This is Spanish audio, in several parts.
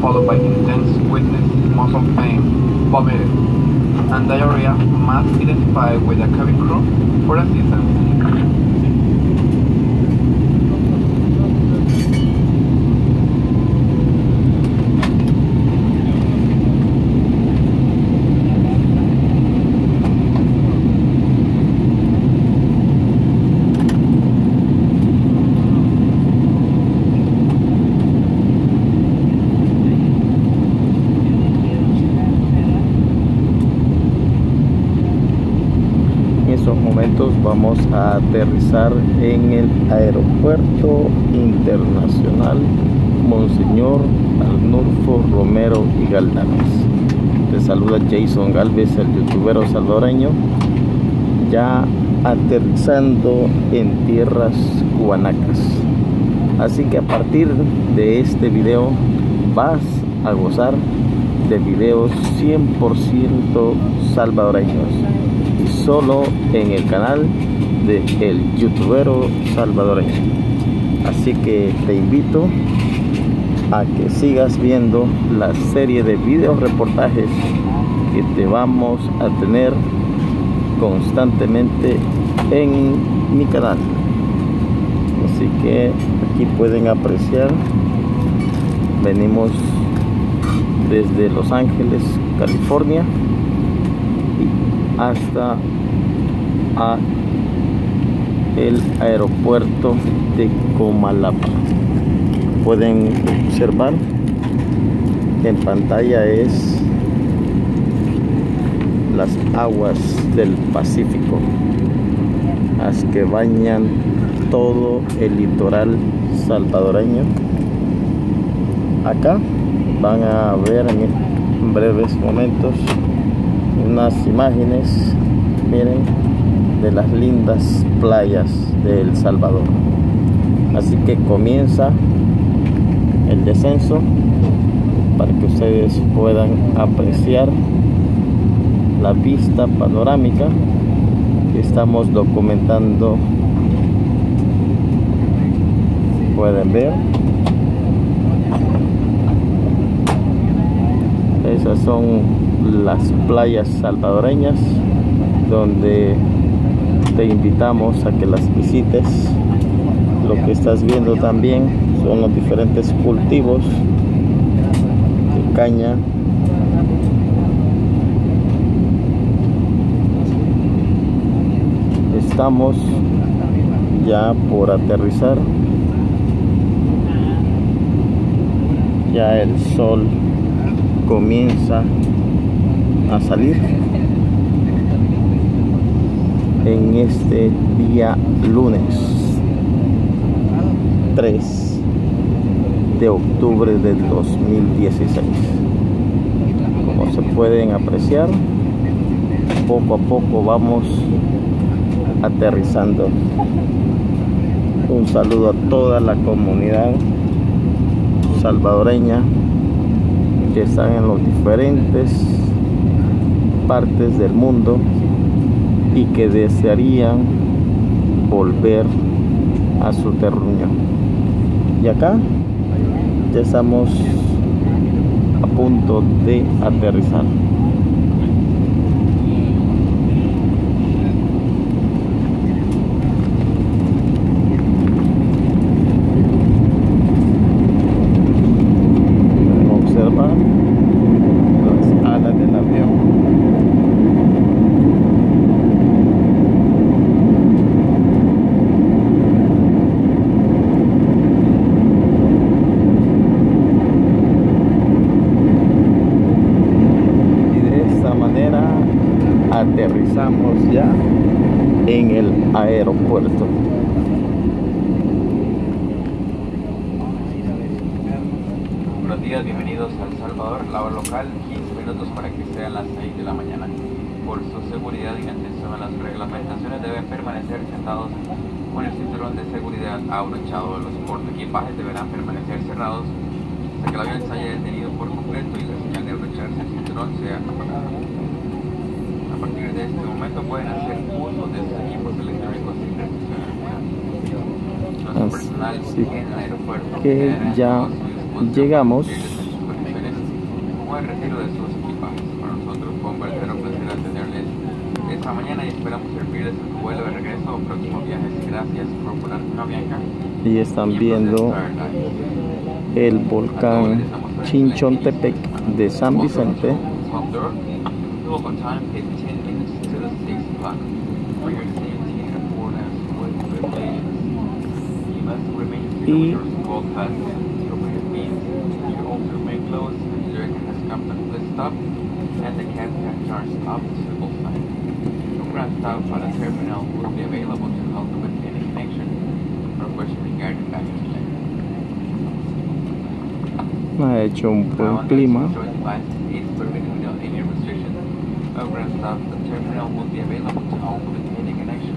followed by intense weakness, muscle pain, vomiting, and diarrhea must identify with a cabin crew for assistance. Vamos a aterrizar en el aeropuerto internacional Monseñor Arnulfo Romero y Galdames. Te saluda Jason Galvez, el youtubero salvadoreño, ya aterrizando en tierras cubanacas. Así que a partir de este video vas a gozar de videos 100% salvadoreños solo en el canal de el youtubero salvadoreño. Así que te invito a que sigas viendo la serie de videos reportajes que te vamos a tener constantemente en mi canal. Así que aquí pueden apreciar. Venimos desde Los Ángeles California hasta el aeropuerto de Comalapa. Pueden observar en pantalla es las aguas del Pacífico las que bañan todo el litoral salvadoreño. Acá van a ver en breves momentos unas imágenes miren de las lindas playas de El Salvador. Así que comienza el descenso para que ustedes puedan apreciar la vista panorámica que estamos documentando. Pueden ver esas son las playas salvadoreñas donde te invitamos a que las visites. Lo que estás viendo también son los diferentes cultivos de caña. Estamos ya por aterrizar. Ya el sol comienza a salir en este día lunes 3 de octubre del 2016 como se pueden apreciar poco a poco vamos aterrizando. Un saludo a toda la comunidad salvadoreña que están en las diferentes partes del mundo y que desearían volver a su terruño. Y acá ya estamos a punto de aterrizar. Observa las alas del avión. y de esta manera aterrizamos ya en el Buenos días, bienvenidos a El Salvador, la hora local, 15 minutos para que sean las 6 de la mañana. Por su seguridad y atención a las reglamentaciones deben permanecer sentados con el cinturón de seguridad abrochado. Los portaequipajes deberán permanecer cerrados hasta que el avión se haya detenido por completo y la señal de abrocharse el cinturón sea apagada. A partir de este momento pueden hacer uso de sus equipos electrónicos Así el que ya llegamos el esta mañana y esperamos servirles vuelo de regreso o próximos viajes. Gracias por volar Bianca. Y están viendo el volcán Chinchontepec de San Vicente. Y and the captain charge up to side. Numerous stops on the terminal will be available to help with any connection or question regarding baggage claim. Ha hecho un buen clima. Over stop, the terminal will be available to help with any connection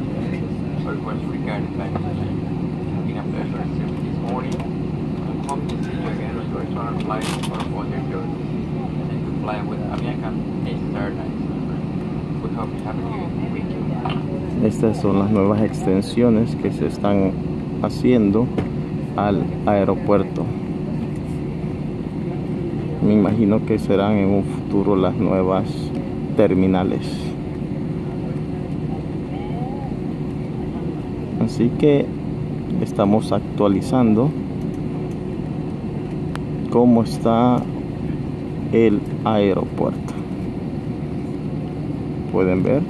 or question regarding baggage claim. Estas son las nuevas extensiones que se están haciendo al aeropuerto. Me imagino que serán en un futuro las nuevas terminales. Así que estamos actualizando cómo está el aeropuerto. Pueden ver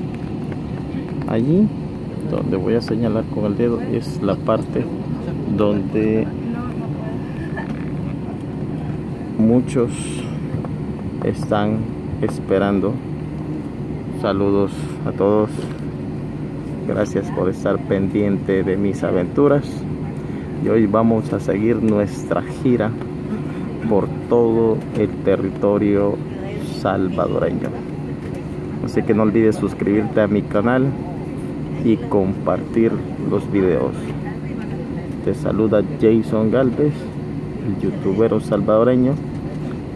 allí donde voy a señalar con el dedo es la parte donde muchos están esperando. Saludos a todos gracias por estar pendiente de mis aventuras y hoy vamos a seguir nuestra gira por todo el territorio salvadoreño. Así que no olvides suscribirte a mi canal y compartir los videos. Te saluda Jason Galvez, el youtuber salvadoreño,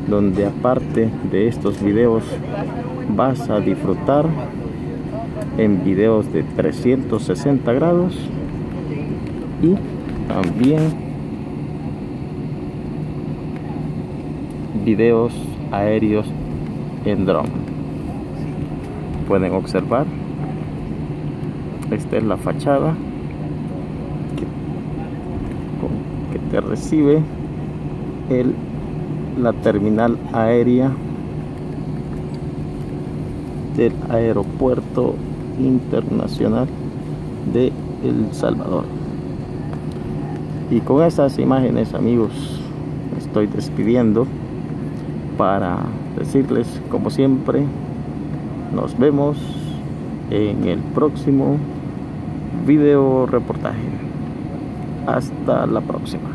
donde aparte de estos videos vas a disfrutar en videos de 360 grados y también videos aéreos en dron pueden observar. Esta es la fachada que, te recibe el, la terminal aérea del aeropuerto internacional de El Salvador. Y con esas imágenes amigos estoy despidiendo para decirles como siempre nos vemos en el próximo video reportaje. Hasta la próxima